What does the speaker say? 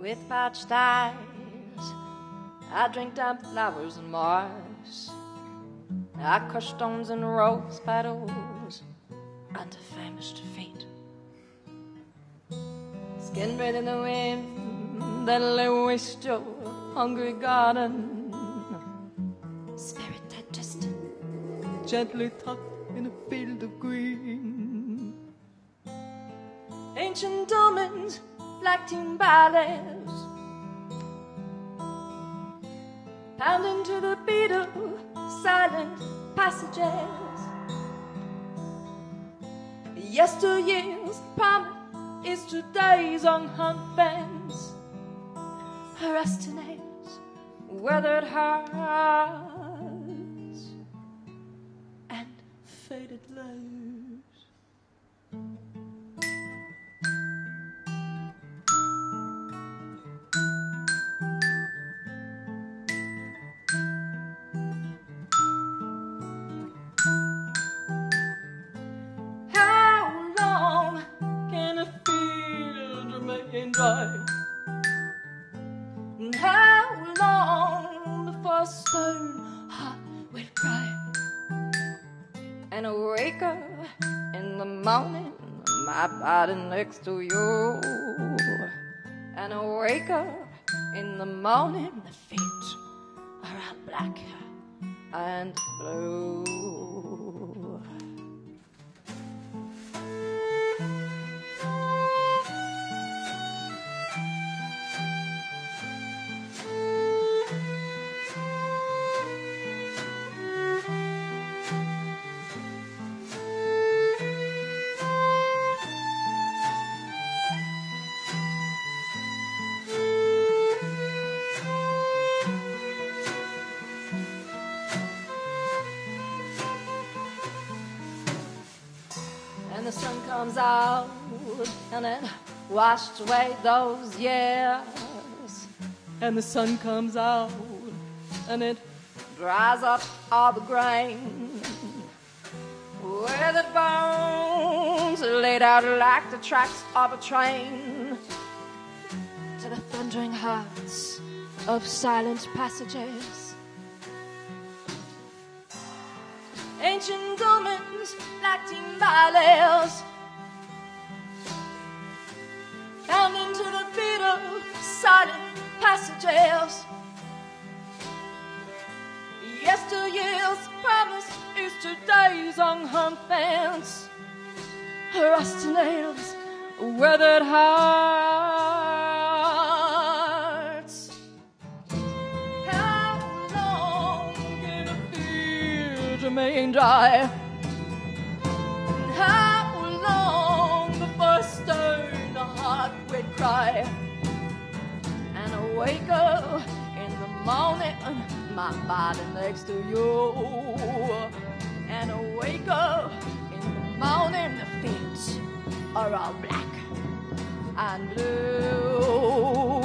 with parched eyes. I drink damp flowers and moss. I crush stones and rose petals under famished feet. Skin red in the wind that lay waste your hungry garden. Spirit digested, gently tucked in a field of green. Ancient dolmens, black timbales, pounding to the beat of silent passages. Yesteryear's promise is today's unhung fence. Rusty nails, weathered hearts, and faded lives. And how long before stone heart will cry? And a waker in the morning, my body next to you. And a up in the morning, the feet are black and blue. The sun comes out and it washed away those years. And the sun comes out and it dries up all the grain. Where the bones are laid out like the tracks of a train. To the thundering hearts of silent passages ancient dolmens like timbales down into the of silent passages. Yesteryear's promise is today's unhung fence. Rusty nails weathered hearts remain dry? And how long before stone a heart will cry? And I wake up in the morning, my body next to you. And I wake up in the morning, the feet are all black and blue.